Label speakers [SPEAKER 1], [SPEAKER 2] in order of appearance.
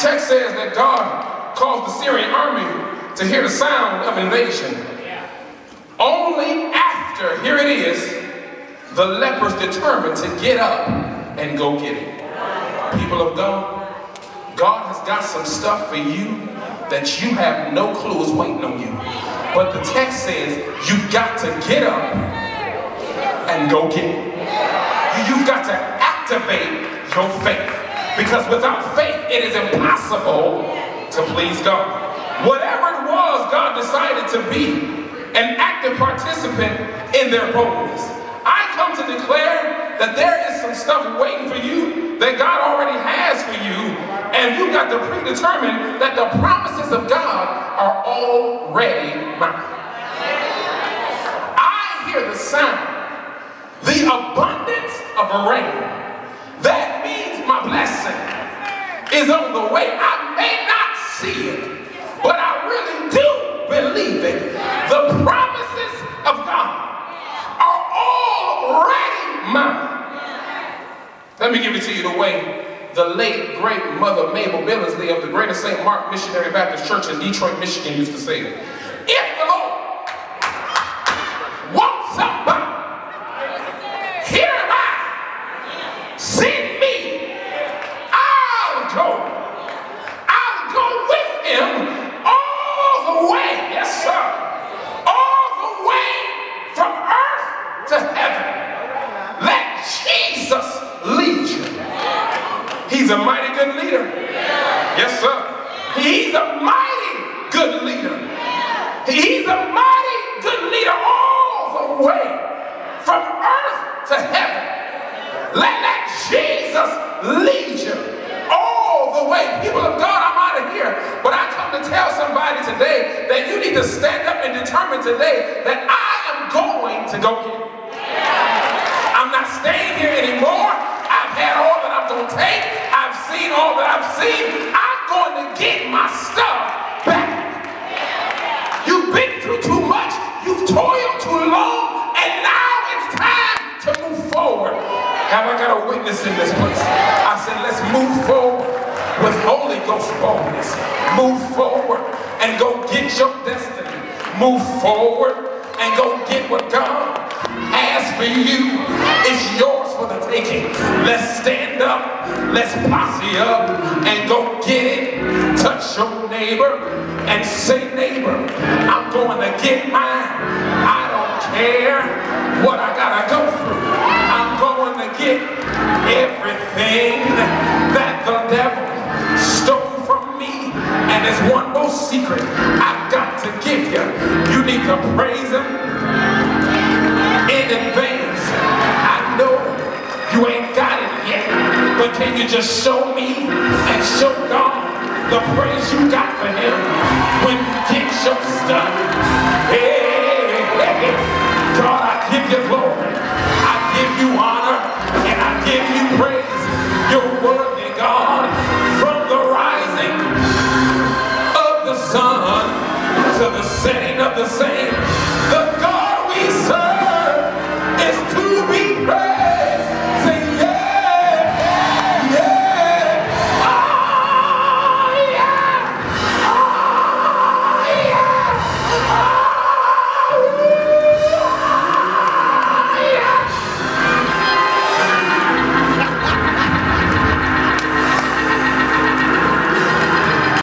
[SPEAKER 1] Text says that God caused the Syrian army to hear the sound of invasion. Only after, here it is, the lepers determined to get up and go get it. People of God, God has got some stuff for you that you have no clue is waiting on you. But the text says you've got to get up and go get it. You've got to activate your faith. Because without faith, it is impossible to please God. Whatever it was God decided to be an active participant in their boldness. I come to declare that there is some stuff waiting for you that God already has for you, and you've got to predetermine that the promises of God are already mine. I hear the sound, the abundance of a rain. That means my blessing is on the way. I may not see it, but I really do believe it. The promises of God are already mine. Let me give it to you the way the late, great mother Mabel Billingsley of the Greater St. Mark Missionary Baptist Church in Detroit, Michigan used to say it. If the Lord wants somebody, here am I, send me, I'll go. I'll go with him all the way, yes sir, all the way from earth to heaven. Let Jesus lead you. He's a mighty good leader. Yes, sir. He's a mighty good leader. He's a mighty good leader all the way from earth to heaven. Let, that Jesus lead you all the way. People of God, I'm out of here. But I come to tell somebody today that you need to stand up and determine today that I am going to go get it. I'm not staying here anymore. I've had all that I'm going to take. All that I've seen. I'm going to get my stuff back. You've been through too much. You've toiled too long. And now it's time to move forward. Have I got a witness in this place? I said, let's move forward with Holy Ghost boldness. Move forward and go get your destiny. Move forward and go get what God has for you. Let's stand up. Let's posse up and go get it. Touch your neighbor and say, neighbor, I'm going to get mine. I don't care what I gotta go through. I'm going to get everything that the devil stole from me. And there's one more secret I've got to give you. You need to praise can you just show me and show God the praise you got for him when you get your stuff? Hey, hey, hey. God, I give you glory. I give you honor and I give you praise. You're worthy, God, from the rising of the sun to the setting of the same.